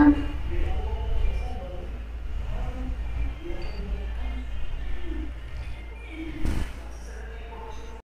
Bye.